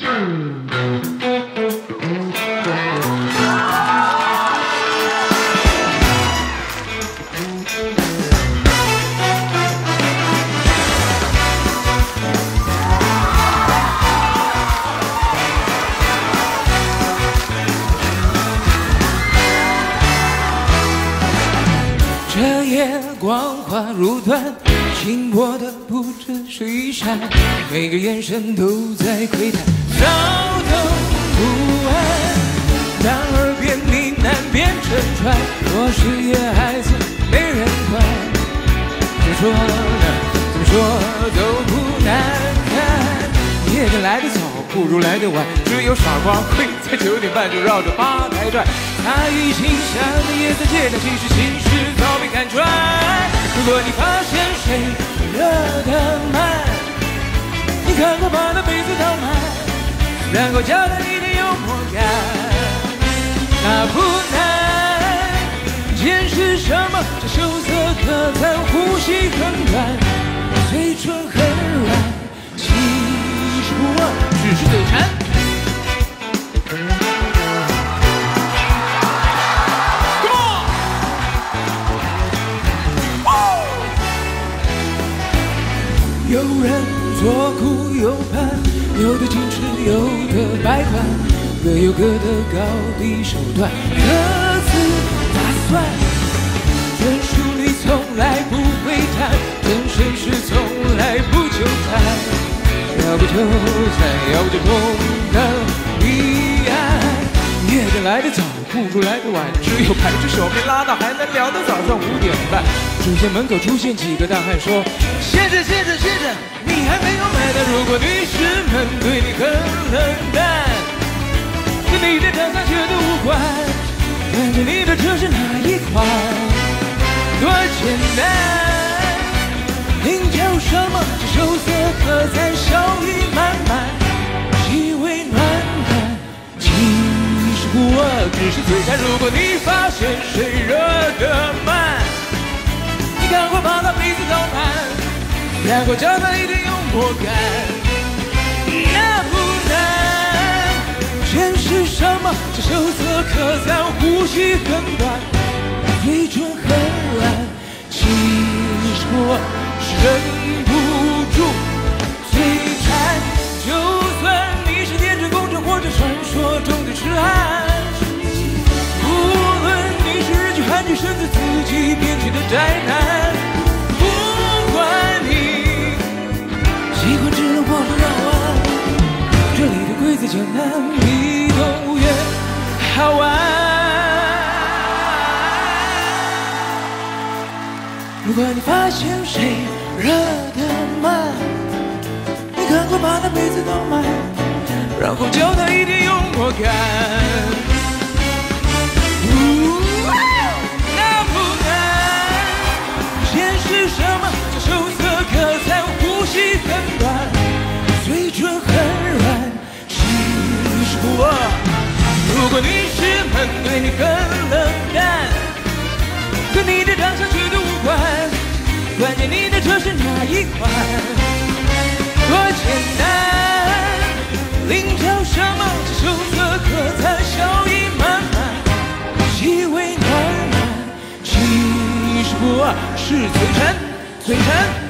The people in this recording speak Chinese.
这夜光华如断，倾国的不止是一闪，每个眼神都在窥探，骚动不安。当耳边呢喃变成传，若是野孩子没人管，怎么说呢？怎么说都不难看。夜店来得早，不如来得晚，只有傻瓜会在九点半就绕着吧台转。他已经想着夜色街但其实心事早被看穿。如果你发现谁热得慢，你赶快把那杯子倒满，然后找到你的幽默感。那不难，坚持什么？这羞涩可叹，呼吸很短，左顾右盼，有的矜持，有的摆款，各有各的高低手段，各自打算。专属里从来不会谈，真绅士从来不纠缠，要不就散，要不就同当彼岸。夜店来得早，不如来得晚，只有排着手没拉到，还能聊到早上五点半。只见门口出现几个大汉说：“先生，先生，先生，你还没有买单。如果女士们对你很冷淡，跟你的长相绝对无关，反正你的车是哪一款，多简单。您叫什么？这羞涩可餐，笑意满满，气味暖暖，其实不饿，只是嘴馋。如果你发现谁热得慢。赶快把他鼻子倒满，然后加上一点幽默感。那不难，全是什么？这羞涩可餐，呼吸很短，嘴唇很懒，其实我是忍如果你发现谁热得慢，你赶快把那杯子倒满，然后教他一点幽默感。那不难，见识什么？这羞涩可餐，呼吸很短，嘴唇很软。不饿。如果女士们对你很冷淡，可你的长相绝对无关，关键你的车是哪一款，多简单。领教什么？这羞涩可餐，笑意满满，气味暖暖，其实不二，是嘴馋，嘴馋。